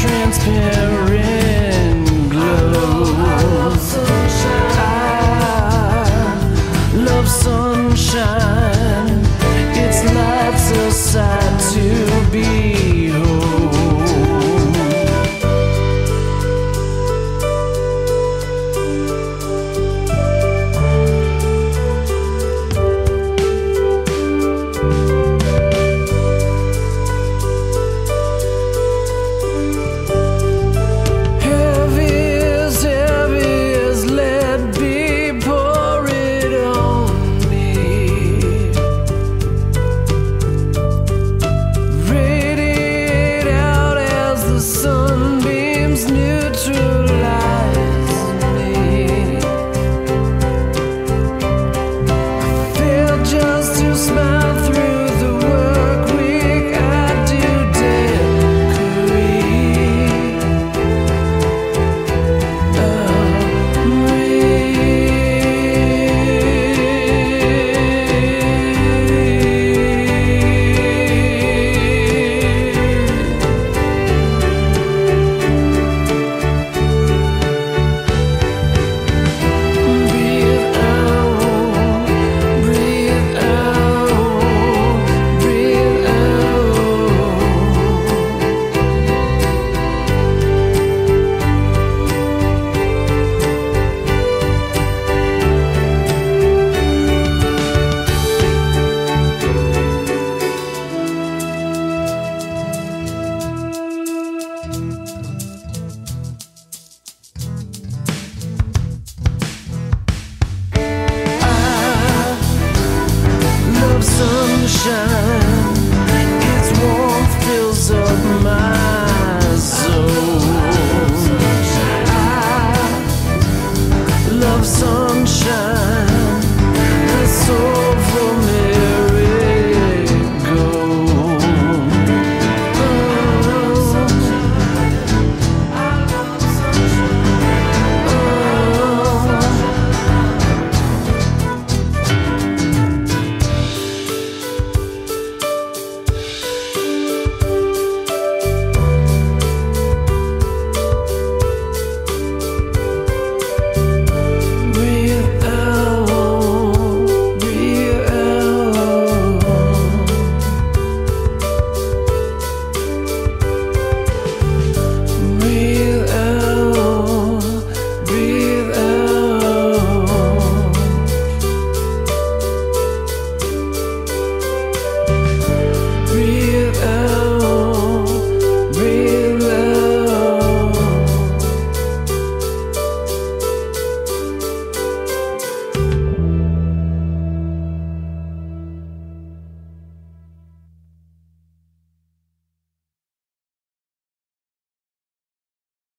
transparent.